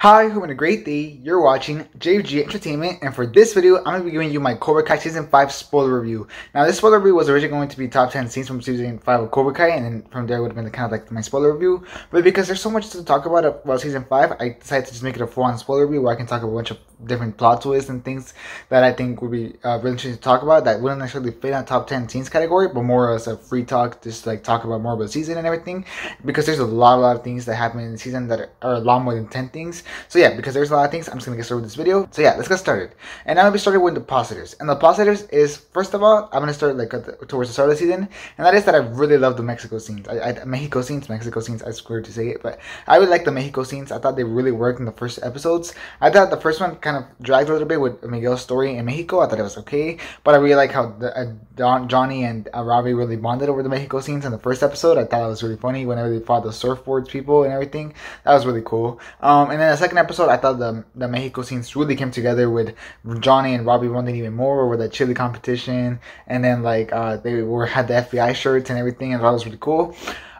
Hi, having a great day. You're watching JFG Entertainment, and for this video, I'm going to be giving you my Cobra Kai Season 5 spoiler review. Now, this spoiler review was originally going to be top 10 scenes from Season 5 of Cobra Kai, and then from there would have been kind of like my spoiler review. But because there's so much to talk about about Season 5, I decided to just make it a full-on spoiler review where I can talk about a bunch of different plot twists and things that I think would be uh, really interesting to talk about that wouldn't necessarily fit in top 10 scenes category, but more as a free talk, just like talk about more about the season and everything. Because there's a lot, a lot of things that happen in the season that are a lot more than 10 things. So yeah, because there's a lot of things. I'm just gonna get started with this video. So yeah, let's get started. And I'm gonna be starting with the positives. And the positives is first of all, I'm gonna start like the, towards the start of the season, and that is that I really love the Mexico scenes. I, I Mexico scenes, Mexico scenes. I swear to say it, but I really like the Mexico scenes. I thought they really worked in the first episodes. I thought the first one kind of dragged a little bit with Miguel's story in Mexico. I thought it was okay, but I really like how the, uh, Don, Johnny and uh, Robby really bonded over the Mexico scenes in the first episode. I thought it was really funny whenever they fought the surfboards people and everything. That was really cool. Um, and then the second episode, I thought the the Mexico scenes really came together with Johnny and Robby bonding even more over the chili competition, and then like uh, they were had the FBI shirts and everything, and that was really cool.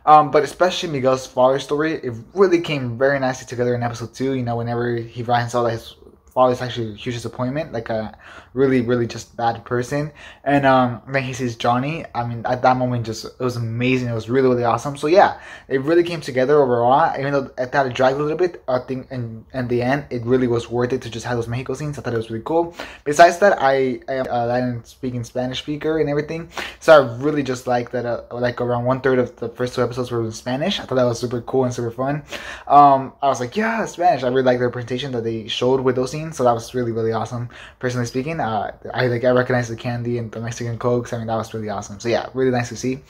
Um, but especially Miguel's father story, it really came very nicely together in episode two. You know, whenever he finds out that his father is actually a huge disappointment, like a really, really just bad person. And um, then he sees Johnny. I mean, at that moment, just it was amazing. It was really, really awesome. So yeah, it really came together overall. Even though I thought it dragged a little bit, I think in, in the end, it really was worth it to just have those Mexico scenes. I thought it was really cool. Besides that, I, I am a Latin speaking Spanish speaker and everything, so I really just like that. Uh, like around one third of the first two episodes were in Spanish. I thought that was super cool and super fun. Um, I was like, yeah, Spanish. I really like the representation that they showed with those scenes. So that was really, really awesome. Personally speaking. Uh, I like I recognized the candy and the Mexican cokes. I mean that was really awesome. So yeah, really nice to see.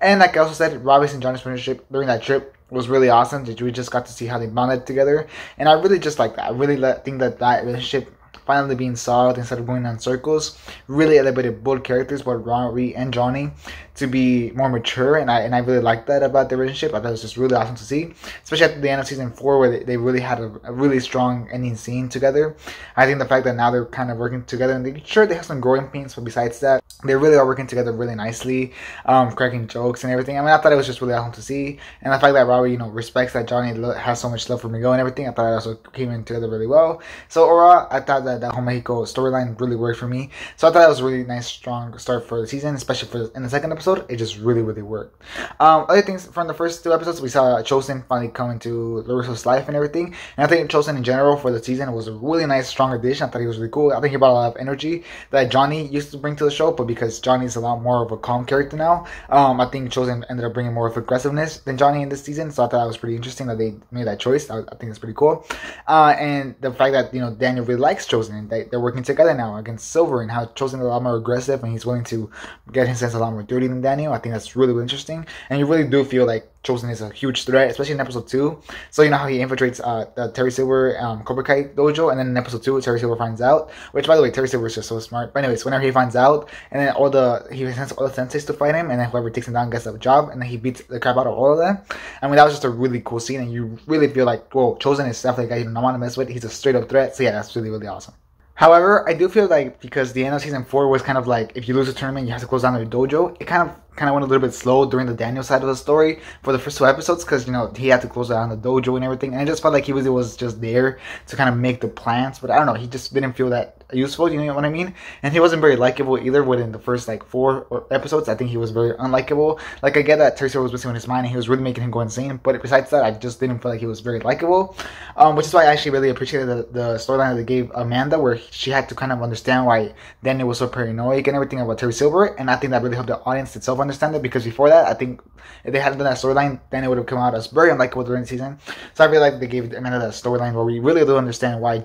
And like I also said, Robby's and Johnny's relationship during that trip was really awesome. Did we just got to see how they bonded together, and I really just like that. I really think that that relationship finally being solved instead of going on circles really elevated both characters, both Robby and Johnny, to be more mature, and I and I really like that about the relationship. I thought it was just really awesome to see, especially at the end of season four where they, they really had a, a, really strong ending scene together. I think the fact that now they're kind of working together, and they sure they have some growing pains, but besides that, they really are working together really nicely, um, cracking jokes and everything. I mean, I thought it was just really awesome to see, and the fact that Robby, you know, respects that Johnny has so much love for Miguel and everything. I thought it also came in together really well. So overall, I thought that that whole Mexico storyline really worked for me. So I thought that was a really nice, strong start for the season, especially for in the second episode. It just really really worked. Um, other things from the first two episodes, we saw Chozen finally come into LaRusso's life and everything. And I think Chozen in general for the season was a really nice, strong addition. I thought he was really cool. I think he brought a lot of energy that Johnny used to bring to the show, but because Johnny's a lot more of a calm character now, um, I think Chozen ended up bringing more of aggressiveness than Johnny in this season. So I thought that was pretty interesting that they made that choice. I, I think it's pretty cool. Uh, and the fact that you know Daniel really likes Chozen and they, they're working together now against Silver and how Chozen is a lot more aggressive and he's willing to get his sense a lot more dirty than Daniel. I think that's really, really interesting. And you really do feel like Chozen is a huge threat, especially in episode two. So you know how he infiltrates uh, Terry Silver um, Cobra Kai dojo, and then in episode two, Terry Silver finds out. Which, by the way, Terry Silver is just so smart. But anyways, whenever he finds out, and then all the he sends all the senseis to fight him, and then whoever takes him down gets a job, and then he beats the crap out of all of them. I mean, that was just a really cool scene, and you really feel like, whoa, Chozen is definitely a guy you don't want to mess with. He's a straight up threat. So yeah, that's really really awesome. However, I do feel like because the end of season four was kind of like if you lose a tournament, you have to close down your dojo. It kind of kind of went a little bit slow during the Daniel side of the story for the first two episodes because you know he had to close down the dojo and everything, and I just felt like he was it was just there to kind of make the plans, but I don't know, he just didn't feel that useful. You know what I mean? And he wasn't very likable either. Within the first like four episodes, I think he was very unlikable. Like I get that Teresa was missing his mind and he was really making him go insane, but besides that, I just didn't feel like he was very likable. Um, which is why I actually really appreciated the, the storyline that they gave Amanda, where she had to kind of understand why Daniel was so paranoid and everything about Terry Silver, and I think that really helped the audience itself understand it because before that, I think if they hadn't done that storyline, then it would have come out as very unlikable during the season. So I really like they gave Amanda that storyline where we really do understand why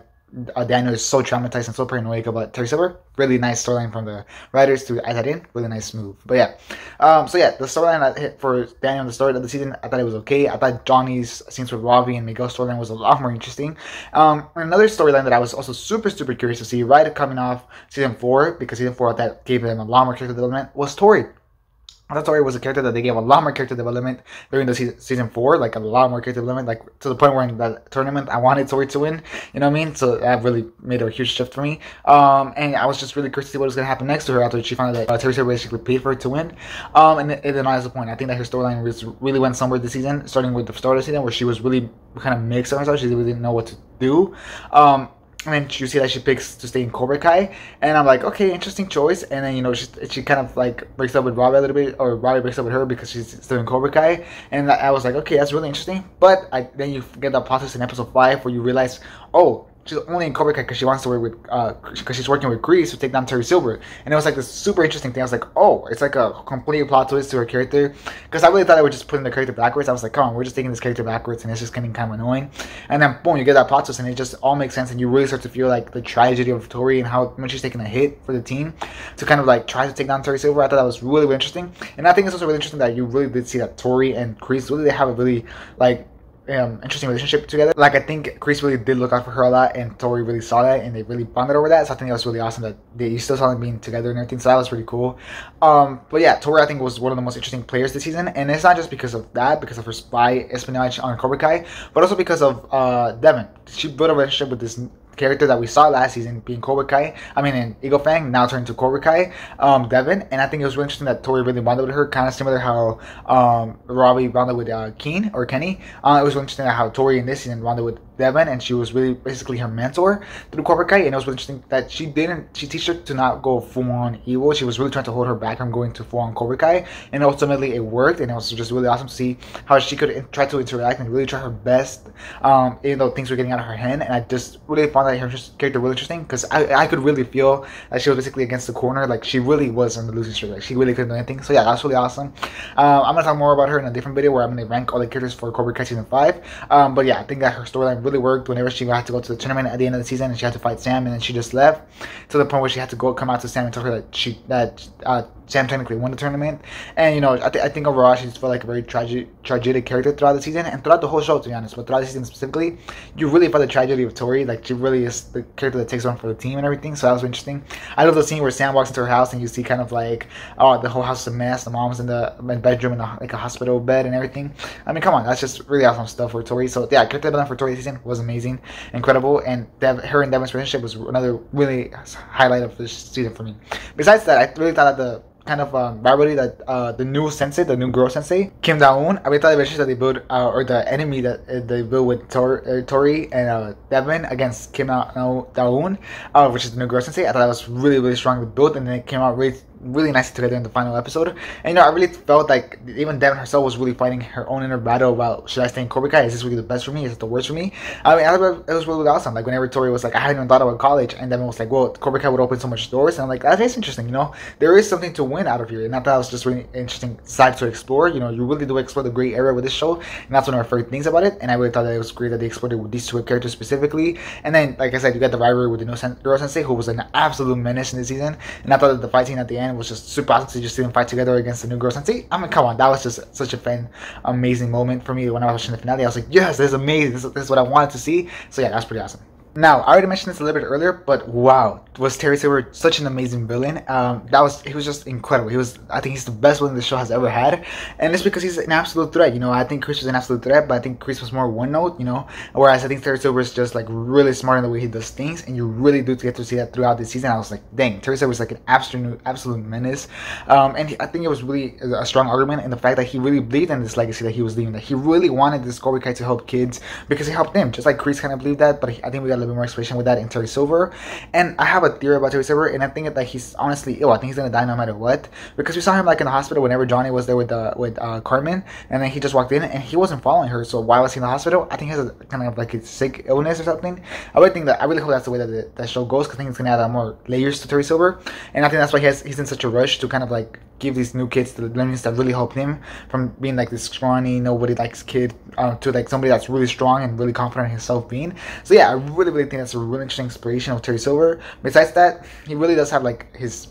uh, Daniel is so traumatized and so paranoid about Terry Silver. Really nice storyline from the writers to add that in. Really nice move. But yeah, um, so yeah, the storyline for Daniel, the story of the season, I thought it was okay. I thought Johnny's scenes with Robby and Miguel's storyline was a lot more interesting. Um, another storyline that I was also super super curious to see right coming off season four because season four thought gave them a lot more character development was Tory. I thought Tory was a character that they gave a lot more character development during the season, season four, like a lot more character development, like to the point where in that tournament I wanted Tory to win. You know what I mean? So that really made a huge shift for me. Um, and I was just really curious to see what was gonna happen next to her after she found that uh, Teresa basically paid for her to win. Um, and, and then that's the point. I think that her storyline was really went somewhere this season, starting with the start of the season where she was really kind of mixed on herself. She really didn't know what to do. Um, and then you see that she picks to stay in Cobra Kai, and I'm like, okay, interesting choice. And then you know she she kind of like breaks up with Robby a little bit, or Robby breaks up with her because she's still in Cobra Kai, and I was like, okay, that's really interesting. But I, then you get the process in episode five where you realize, oh, she's only in Cobra Kai because she wants to work with, because uh, she's working with Kreese to take down Terry Silver. And it was like this super interesting thing. I was like, oh, it's like a complete plot twist to her character. Because I really thought I would just put in the character backwards. I was like, come on, we're just taking this character backwards and it's just getting kind of annoying. And then, boom, you get that plot twist and it just all makes sense. And you really start to feel like the tragedy of Tory and how much she's taking a hit for the team to kind of like try to take down Terry Silver. I thought that was really, really interesting. And I think it's also really interesting that you really did see that Tory and Kreese really they have a really like um, interesting relationship together. Like I think Kreese really did look out for her a lot, and Tory really saw that, and they really bonded over that. So I think that was really awesome that they still saw them being together and everything. So that was pretty cool. Um, but yeah, Tory I think was one of the most interesting players this season, and it's not just because of that, because of her spy espionage on Cobra Kai, but also because of uh, Devon. She built a relationship with this character that we saw last season being Cobra Kai. I mean, in Eagle Fang, now turned to Cobra Kai, um, Devon. And I think it was really interesting that Tory really bonded with her, kind of similar how um, Robby bonded with uh, Keen or Kenny. Uh, it was really interesting how Tory in this season bonded with Devon, and she was really basically her mentor through Cobra Kai. And it was really interesting that she didn't, she teach her to not go full on evil. She was really trying to hold her back from going to full on Cobra Kai. And ultimately it worked. And it was just really awesome to see how she could try to interact and really try her best, um, even though things were getting out of her hand. And I just really found that her character really interesting because I, I could really feel that she was basically against the corner. Like she really was on the losing streak. Like she really couldn't do anything. So yeah, that's really awesome. Uh, I'm gonna talk more about her in a different video where I'm gonna rank all the characters for Cobra Kai season five. Um, but yeah, I think that her storyline really worked whenever she had to go to the tournament at the end of the season and she had to fight Sam and then she just left to the point where she had to go come out to Sam and tell her that she that uh, Sam technically won the tournament. And you know, I, th- I think overall she just felt like a very tragic, tragic character throughout the season and throughout the whole show, to be honest. But throughout the season specifically, you really felt the tragedy of Tory. Like she really is the character that takes on for the team and everything. So that was interesting. I love the scene where Sam walks into her house and you see kind of like, oh, the whole house is a mess. The mom's in the bedroom in a, like a hospital bed and everything. I mean, come on, that's just really awesome stuff for Tory. So yeah, character development for Tory season was amazing, incredible, and Dev- her and Devon's relationship was another really highlight of this season for me. Besides that, I really thought that the kind of um, rivalry that uh, the new sensei, the new girl sensei, Kim really thought the relationship that they built, uh, or the enemy that uh, they built with Tor- uh, Tory and uh, Devon against Kim Da-Eun, uh, which is the new girl sensei. I thought that was really, really strong strongly built, and then it came out really really nice together in the final episode. And you know, I really felt like even Devon herself was really fighting her own inner battle about should I stay in Cobra Kai? Is this really the best for me? Is it the worst for me? I mean, I thought it was really awesome. Like whenever Tory was like, I hadn't even thought about college, and Devon was like, well, Cobra Kai would open so much doors, and I'm like, that is interesting. You know, there is something to win out of here, and I thought that was just really interesting side to explore. You know, you really do explore the gray area with this show, and that's one of my favorite things about it. And I really thought that it was great that they explored it with these two characters specifically. And then, like I said, you got the rivalry with the girl sensei, who was an absolute menace in the season, and I thought that the fight scene at the end was just super awesome to just see them fight together against the new girl sensei. I mean, come on, that was just such a fun, amazing moment for me when I was watching the finale. I was like, yes, this is amazing. This, this is what I wanted to see. So yeah, that's pretty awesome. Now, I already mentioned this a little bit earlier, but wow, was Terry Silver such an amazing villain? Um, that was he was just incredible. He was, I think, he's the best villain the show has ever had, and it's because he's an absolute threat. You know, I think Kreese was an absolute threat, but I think Kreese was more one note. You know, whereas I think Terry Silver is just like really smart in the way he does things, and you really do get to see that throughout the season. I was like, dang, Terry Silver was like an absolute, absolute menace, um, and he, I think it was really a strong argument in the fact that he really believed in this legacy that he was leaving. That he really wanted this Cobra Kai to help kids because he helped them, just like Kreese kind of believed that. But I think we got little bit more explanation with that in Terry Silver. And I have a theory about Terry Silver, and I think that he's honestly ill. I think he's gonna die no matter what. Because we saw him like in the hospital whenever Johnny was there with uh, with uh, Carmen, and then he just walked in and he wasn't following her. So why was he in the hospital? I think he has a kind of like a sick illness or something. I really think that I really hope that's the way that the, that show goes. Cause I think it's gonna add more layers to Terry Silver, and I think that's why he has, he's in such a rush to kind of like give these new kids the learnings that really help him from being like this scrawny, nobody likes kid uh, to like somebody that's really strong and really confident in himself being. So yeah, I really really think that's a really interesting inspiration of Terry Silver. Besides that, he really does have like his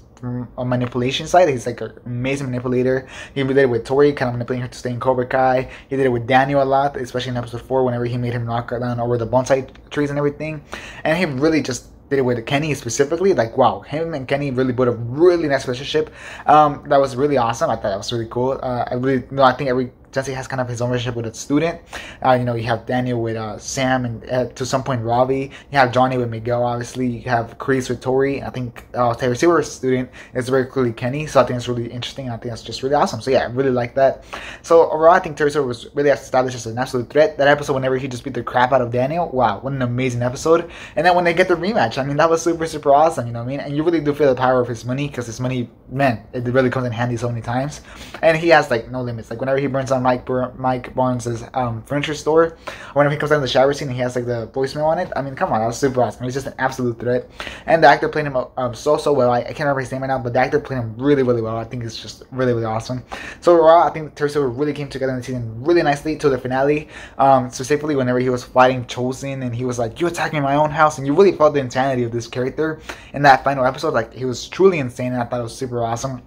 a manipulation side. He's like an amazing manipulator. He did it with Tory, kind of manipulating her to stay in Cobra Kai. He did it with Daniel a lot, especially in episode four, whenever he made him knock down over the bonsai trees and everything. And he really just did it with Kenny specifically, like wow, him and Kenny really built a really nice relationship. Um, that was really awesome. I thought that was really cool. Uh, I really, no, I think every sensei has kind of his own relationship with a student. Uh, you know, you have Daniel with uh, Sam, and uh, to some point Robby. You have Johnny with Miguel. Obviously, you have Kreese with Tory. I think uh, Terry Silver's student is very clearly Kenny. So I think it's really interesting. I think that's just really awesome. So yeah, I really like that. So overall, I think Terry Silver was really established as an absolute threat. That episode, whenever he just beat the crap out of Daniel, wow, what an amazing episode. And then when they get the rematch, I mean, that was super super awesome. You know what I mean? And you really do feel the power of his money because his money, man, it really comes in handy so many times. And he has like no limits. Like whenever he burns on Mike, Bur- Mike Mike Barnes' um, furniture store. Whenever he comes down the shower scene, he has like the voicemail on it. I mean, come on, that was super awesome. He's just an absolute threat. And the actor played him um, so so well. I, I, can't remember his name right now, but the actor played him really really well. I think it's just really really awesome. So overall, I think Silver really came together in the season really nicely to the finale. Um, specifically, whenever he was fighting Chozen and he was like, "You attacking my own house," and you really felt the insanity of this character in that final episode. Like he was truly insane, and I thought it was super awesome.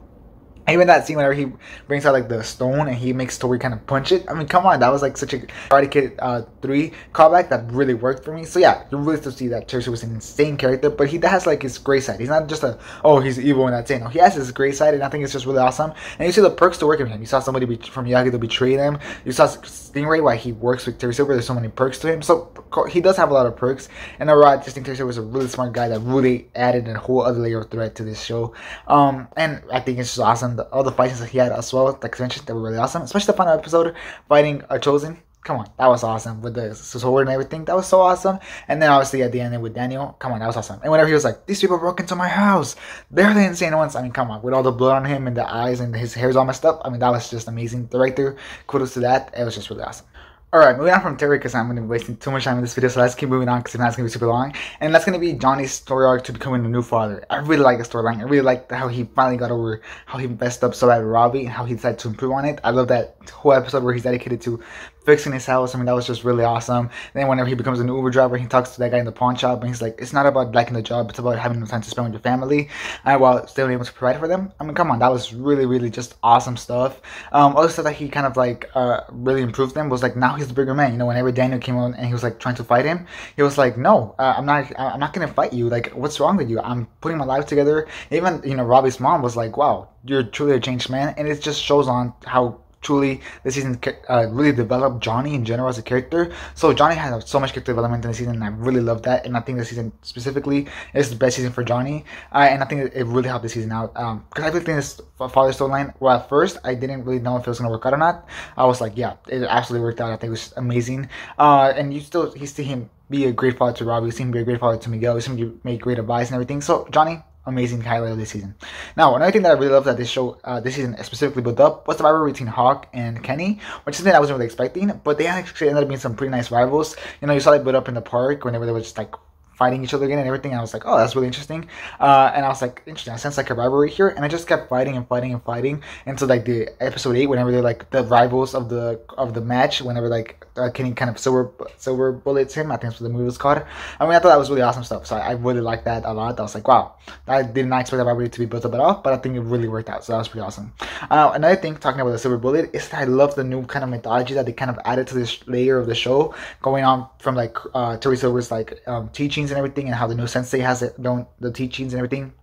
Even that scene whenever he brings out like the stone and he makes Tory kind of punch it. I mean, come on, that was like such a Karate Kid uh, three callback that really worked for me. So yeah, you really still see that Churchill was an insane character, but he has like his gray side. He's not just a oh he's evil and that's it. No, he has his gray side, and I think it's just really awesome. And you see the perks to working with him. You saw somebody be- from Miyagi-Do betray them. You saw Stingray why he works with Terry Silver. There's so many perks to him. So he does have a lot of perks. And overall, I just think Terry was a really smart guy that really added a whole other layer of threat to this show. Um, and I think it's just awesome the, all the fights that he had as well, like I mentioned, they were really awesome. Especially the final episode fighting a Chozen. Come on, that was awesome with the sword and everything. That was so awesome. And then obviously at the end with Daniel, come on, that was awesome. And whenever he was like, "These people broke into my house," they're the insane ones. I mean, come on, with all the blood on him and the eyes and his hair's all messed up. I mean, that was just amazing. The right there, kudos to that. It was just really awesome. Alright, moving on from Terry because I'm going to be wasting too much time in this video, so let's keep moving on because it's going to be super long. And that's going to be Johnny's story arc to becoming a new father. I really like the storyline. I really like how he finally got over how he messed up so bad with Robby and how he decided to improve on it. I love that whole episode where he's dedicated to fixing his house. I mean, that was just really awesome. then whenever he becomes an Uber driver, he talks to that guy in the pawn shop, and he's like, "It's not about liking the job; it's about having the time to spend with your family, and while still able to provide for them." I mean, come on, that was really, really just awesome stuff. Um, other stuff that he kind of like uh, really improved them was like now he's the bigger man. You know, whenever Daniel came on and he was like trying to fight him, he was like, "No, uh, I'm not. I'm not gonna fight you. Like, what's wrong with you? I'm putting my life together." Even you know, Robby's mom was like, "Wow, you're truly a changed man," and it just shows on how truly this season uh, really developed Johnny in general as a character. So Johnny has so much character development in the season, and I really love that. And I think the season specifically is the best season for Johnny. Uh, and I think it really helped the season out because um, I think this father storyline. Well, at first I didn't really know if it was gonna work out or not. I was like, yeah, it absolutely worked out. I think it was amazing. Uh, and you still he see him be a great father to Robby. You see him be a great father to Miguel. You see him make great advice and everything. So Johnny, amazing highlight of this season. Now, another thing that I really love that this show, uh, this season specifically built up was the rivalry between Hawk and Kenny, which is something I wasn't really expecting, but they actually ended up being some pretty nice rivals. You know, you saw it build up in the park whenever they were just like fighting each other again and everything. I was like, oh, that's really interesting. Uh, and I was like, interesting. I sense like a rivalry here, and I just kept fighting and fighting and fighting until like the episode eight, whenever they're like the rivals of the of the match, whenever like uh, Kenny kind of silver silver bullets him. I think that's what the movie was called. I mean, I thought that was really awesome stuff. So I, I really liked that a lot. I was like, wow, I did not expect that rivalry to be built up at all, but I think it really worked out. So that was pretty awesome. Uh, another thing, talking about the silver bullet, is that I love the new kind of mythology that they kind of added to this layer of the show, going on from like uh, Terry Silver's like um, teachings and everything, and how the new sensei has it, don't the teachings and everything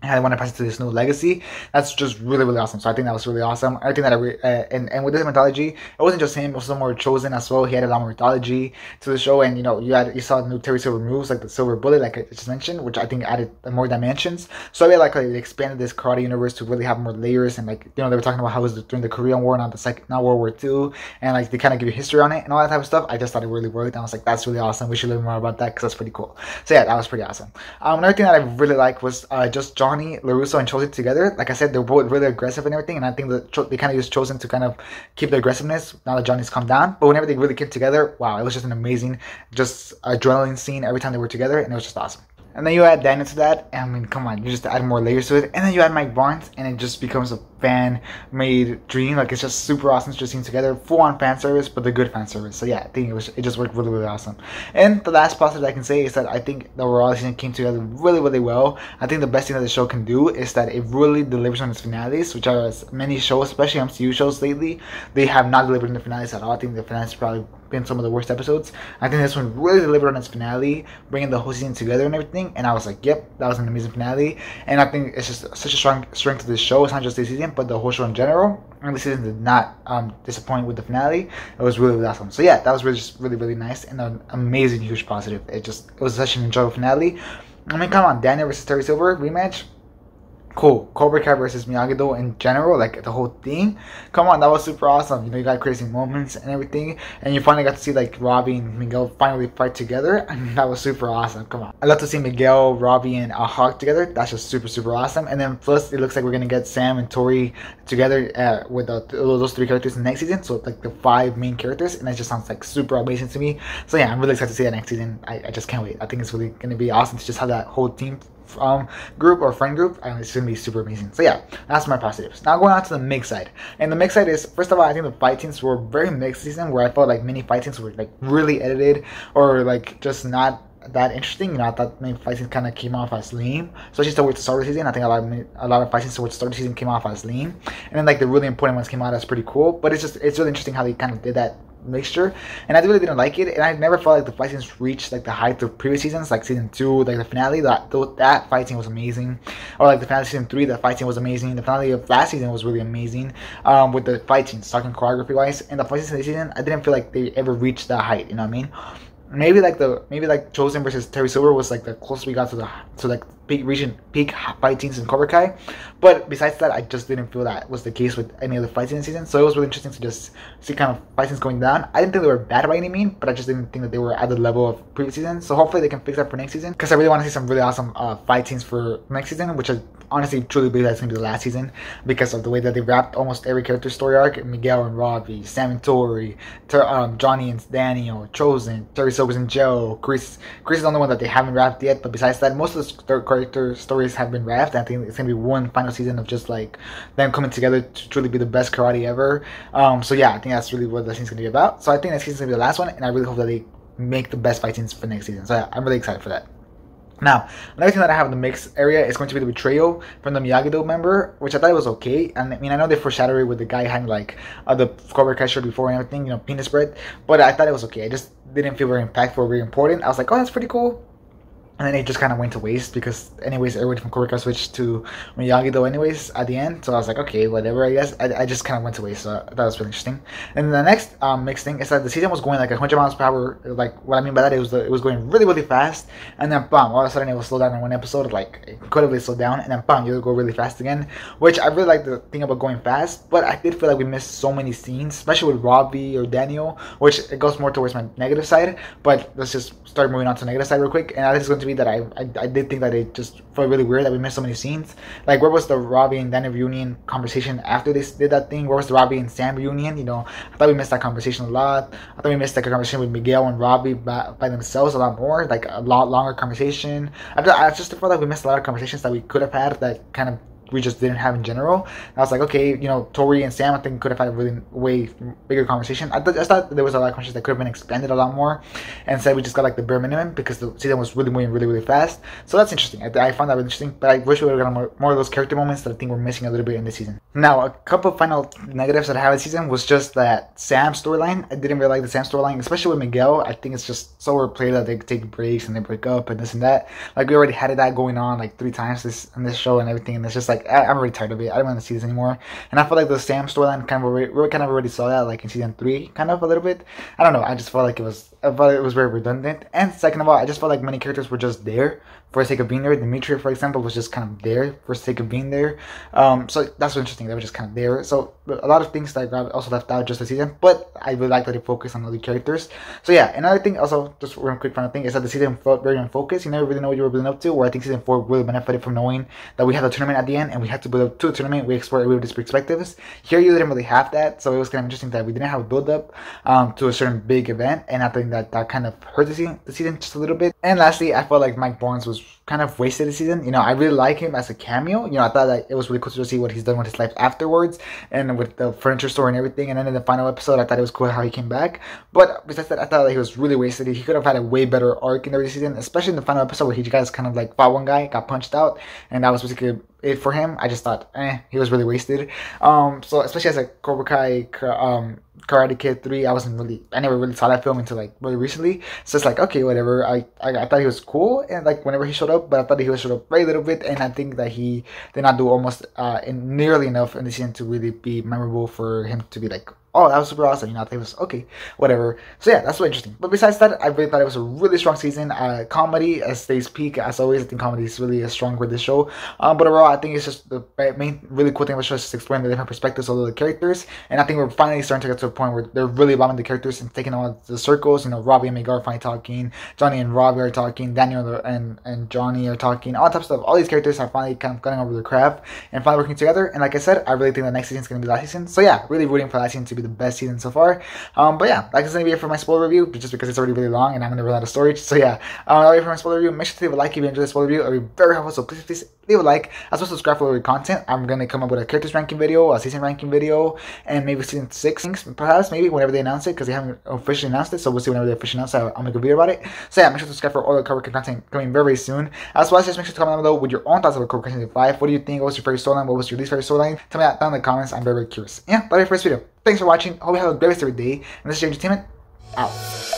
I want to pass it to this new legacy. That's just really, really awesome. So I think that was really awesome. I think that I re- uh, and and with this mythology, it wasn't just him; it was some more Chozen as well. He had a lot more mythology to the show, and you know, you had you saw new Terry Silver moves like the Silver Bullet, like I just mentioned, which I think added more dimensions. So I really like, they expanded this karate universe to really have more layers, and like you know, they were talking about how it was during the Korean War, not the second, not World War II, and like they kind of give you history on it and all that type of stuff. I just thought it really worked. And I was like, that's really awesome. We should learn more about that because that's pretty cool. So yeah, that was pretty awesome. Um, another thing that I really like was uh, just Johnny Larusso and Chozen together. Like I said, they're both really aggressive and everything, and I think that they kind of just chosen to kind of keep the aggressiveness now that Johnny's come down. But whenever they really came together, wow, it was just an amazing, just adrenaline scene every time they were together, and it was just awesome. And then you add Daniel to that. And I mean, come on, you just add more layers to it. And then you add Mike Barnes, and it just becomes a fan made dream. Like it's just super awesome to just see together. Full on fan service, but the good fan service. So yeah, I think it was it just worked really, really awesome. And the last positive I can say is that I think the overall season came together really, really well. I think the best thing that the show can do is that it really delivers on its finales, which are as many shows, especially MCU shows lately, they have not delivered in the finales at all. I think the finales probably been some of the worst episodes. I think this one really delivered on its finale, bringing the whole season together and everything. And I was like, yep, that was an amazing finale. And I think it's just such a strong strength of this show. It's not just this season, but the whole show in general. And this season did not um, disappoint with the finale. It was really, really awesome. So yeah, that was really, just really, really nice and an amazing, huge positive. It just it was such an enjoyable finale. I mean, come on, Daniel versus Terry Silver rematch cool. Cobra Kai versus Miyagi-Do in general, like the whole thing. Come on, that was super awesome. You know, you got crazy moments and everything, and you finally got to see like Robby and Miguel finally fight together, and that was super awesome. Come on, I love to see Miguel, Robby, and a Hawk together. That's just super super awesome. And then plus, it looks like we're gonna get Sam and Tory together uh, with the, those three characters next season. So like the five main characters, and that just sounds like super amazing to me. So yeah, I'm really excited to see that next season. I, I just can't wait. I think it's really gonna be awesome to just have that whole team um, group or friend group, and it's gonna be super amazing. So yeah, that's my positives. Now going on to the mix side, and the mix side is first of all, I think the fight scenes were very mixed season, where I felt like many fight scenes were like really edited or like just not that interesting. You know, I thought many fight scenes kind of came off as lame, especially towards the start of the season. I think a lot of a lot of fight scenes towards the start of the season came off as lame, and then like the really important ones came out as pretty cool. But it's just it's really interesting how they kind of did that mixture and i really didn't like it and i never felt like the fight scenes reached like the height of previous seasons like season two like the finale that that fight scene was amazing or like the finale season three the fight scene was amazing the finale of last season was really amazing um with the fight scenes talking choreography wise and the fight scenes this season i didn't feel like they ever reached that height you know what i mean maybe like the maybe like Chozen versus Terry Silver was like the closest we got to the to like peak region peak fight scenes in Cobra Kai. But besides that, I just didn't feel that was the case with any of the fights in season. So it was really interesting to just see kind of fight scenes going down. I didn't think they were bad by any means, but I just didn't think that they were at the level of previous season. So hopefully they can fix that for next season because I really want to see some really awesome uh, fight scenes for next season, which I honestly truly believe that's gonna be the last season because of the way that they wrapped almost every character story arc. Miguel and Robby, Sam and Tory, Ter- um, Johnny and Daniel, Chozen, Terry Silvers and Joe. Kreese Kreese is the only one that they haven't wrapped yet, but besides that, most of the character stories have been wrapped. I think it's gonna be one final season of just like them coming together to truly be the best karate ever. Um, so yeah, I think that's really what the season's gonna be about. So I think next season's gonna be the last one, and I really hope that they make the best fight scenes for next season. So yeah, I'm really excited for that. Now, another thing that I have in the mix area is going to be the betrayal from the Miyagi-Do member, which I thought it was okay. And I mean, I know they foreshadowed it with the guy having like uh, the Kai shirt before and everything, you know, penis bread. But I thought it was okay. I just didn't feel very impactful or very important. I was like, oh, that's pretty cool and then it just kind of went to waste because anyways everybody from Cobra switched to Miyagi-Do anyways at the end. So I was like okay whatever I guess. I, I just kind of went to waste so that was really interesting. And the next um, mixed thing is that the season was going like 100 miles per hour like what I mean by that was it was going really really fast. And then bam all of a sudden it was slowed down in one episode like incredibly slowed down. And then bam you go really fast again which I really like the thing about going fast but I did feel like we missed so many scenes especially with Robby or Daniel which it goes more towards my negative side but let's just start moving on to the negative side real quick. And that is going to be that I, I, I did think that it just felt really weird that we missed so many scenes. Like, where was the Robby and Danny reunion conversation after they did that thing? Where was the Robby and Sam reunion? You know, I thought we missed that conversation a lot. I thought we missed like a conversation with Miguel and Robby by, by themselves a lot more, like a lot longer conversation. I, I just felt like we missed a lot of conversations that we could have had that kind of we just didn't have in general. And I was like, okay, you know, Tory and Sam, I think could have had a really way bigger conversation. I, th- I thought there was a lot of conversations that could have been expanded a lot more. And said we just got like the bare minimum because the season was really moving really, really fast. So that's interesting. I, I found that really interesting. But I wish we would have gotten more, more, of those character moments that I think we're missing a little bit in this season. Now, a couple final negatives that I have this season was just that Sam storyline. I didn't really like the Sam storyline, especially with Miguel. I think it's just so overplayed that they take breaks and they break up and this and that. Like we already had that going on like three times this in this show and everything. And it's just like I, I'm really tired of it. I don't want to see this anymore. And I feel like the Sam storyline kind of already, we kind of already saw that like in season three, kind of a little bit. I don't know. I just felt like it was felt it was very redundant. And second of all, I just felt like many characters were just there for the sake of being there. Dimitri, for example, was just kind of there for the sake of being there. Um, so that's interesting. They were just kind of there. So a lot of things that I also left out just the season, but I really like that they focus on other characters. So yeah, another thing also, just one quick final thing, is that the season felt very unfocused. You never really know what you were building up to, where I think season 4 really benefited from knowing that we had a tournament at the end and we had to build up to a tournament. We explored everybody's perspectives. Here you didn't really have that, so it was kind of interesting that we didn't have a build up um, to a certain big event, and I think that that kind of hurt the season, the season just a little bit. And lastly, I felt like Mike Barnes was kind of wasted this season. You know, I really like him as a cameo. You know, I thought that it was really cool to see what he's done with his life afterwards and with the furniture store and everything. And then in the final episode, I thought it was cool how he came back. But besides that, I thought that he was really wasted. He could have had a way better arc in the season, especially in the final episode where he guys kind of like fought one guy, got punched out, and that was basically it for him. I just thought, eh, he was really wasted. Um, so especially as a Cobra Kai um, Karate Kid 3, I wasn't really, I never really saw that film until like really recently. So it's like, okay, whatever. I, I, I thought he was cool and like whenever he showed up, but I thought he was showed up very little bit. And I think that he did not do almost uh, in nearly enough in the season to really be memorable for him to be like oh, that was super awesome. You know, I think it was okay, whatever. So yeah, that's really interesting. But besides that, I really thought it was a really strong season. Uh, comedy as stays peak as always. I think comedy is really a strong for this show. Um, but overall, I think it's just the main really cool thing about the show is just exploring the different perspectives of the characters. And I think we're finally starting to get to a point where they're really bombing the characters and taking all the circles. You know, Robby and Miguel are finally talking. Johnny and Robby are talking. Daniel and and Johnny are talking. All types of stuff. All these characters are finally kind of getting over the craft and finally working together. And like I said, I really think the next season is going to be last season. So yeah, really rooting for that season to be the best season so far. Um, but yeah, that's gonna be it for my spoiler review, just because it's already really long and I'm gonna run out of storage. So yeah, um, that'll be for my spoiler review. Make sure to leave a like if you enjoyed this spoiler review. It'll be very helpful. So please, please leave a like. As well subscribe for more content. I'm gonna come up with a characters ranking video, a season ranking video, and maybe season six perhaps maybe whenever they announce it because they haven't officially announced it. So we'll see whenever they officially announce it. I'll make a video about it. So yeah, make sure to subscribe for all the Cobra content coming very, very soon. As well as just make sure to comment down below with your own thoughts about Cobra Kai 5. What do you think? What was your favorite storyline? What was your least favorite storyline? Tell me that down in the comments. I'm very, very curious. Yeah, that's it for this video. Thanks for watching. Hope you have a great rest of your day. And this is J Entertainment. Out.